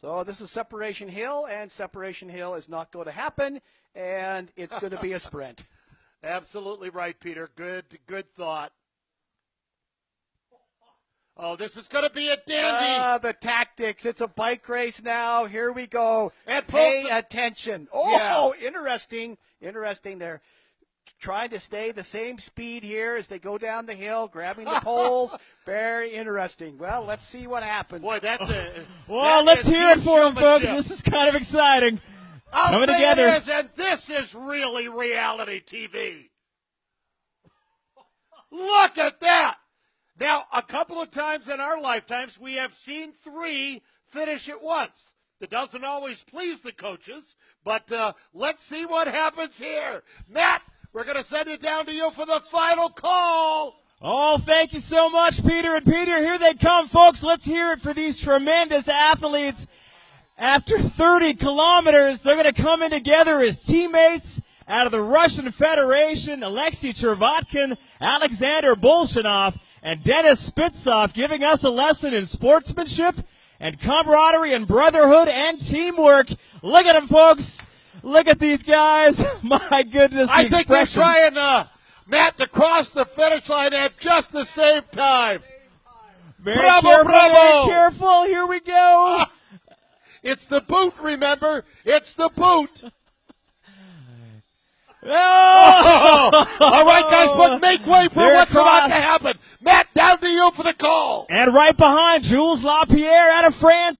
So this is Separation Hill, and Separation Hill is not going to happen, and it's going to be a sprint. Absolutely right, Peter. Good, good thought. Oh, this is going to be a dandy. Ah, the tactics. It's a bike race now. Here we go. And Pay both- attention. Oh, interesting. Interesting. They're trying to stay the same speed here as they go down the hill, grabbing the poles. Very interesting. Well, let's see what happens. Boy, that's a. Well, that let's hear it for them, folks. This is kind of exciting. I'll Coming together. It is, and this is really reality TV. Look at that. Now, a couple of times in our lifetimes, we have seen three finish at once. That doesn't always please the coaches, but uh, let's see what happens here. Matt, we're going to send it down to you for the final call. Oh, thank you so much, Peter and Peter. Here they come, folks. Let's hear it for these tremendous athletes. After 30 kilometers, they're going to come in together as teammates out of the Russian Federation, Alexei Chervotkin, Alexander Bolshunov, and Denis Spitsov giving us a lesson in sportsmanship and camaraderie and brotherhood and teamwork. Look at them, folks. Look at these guys. My goodness. I the think they're trying, uh, Matt, to cross the finish line at just the same time. Very Bravo, careful, bravo. very careful. Here we go. It's the boot, remember? It's the boot. Oh! All right, guys, but make way for They're what's about to happen. Matt, down to you for the call. And right behind, Jules LaPierre out of France.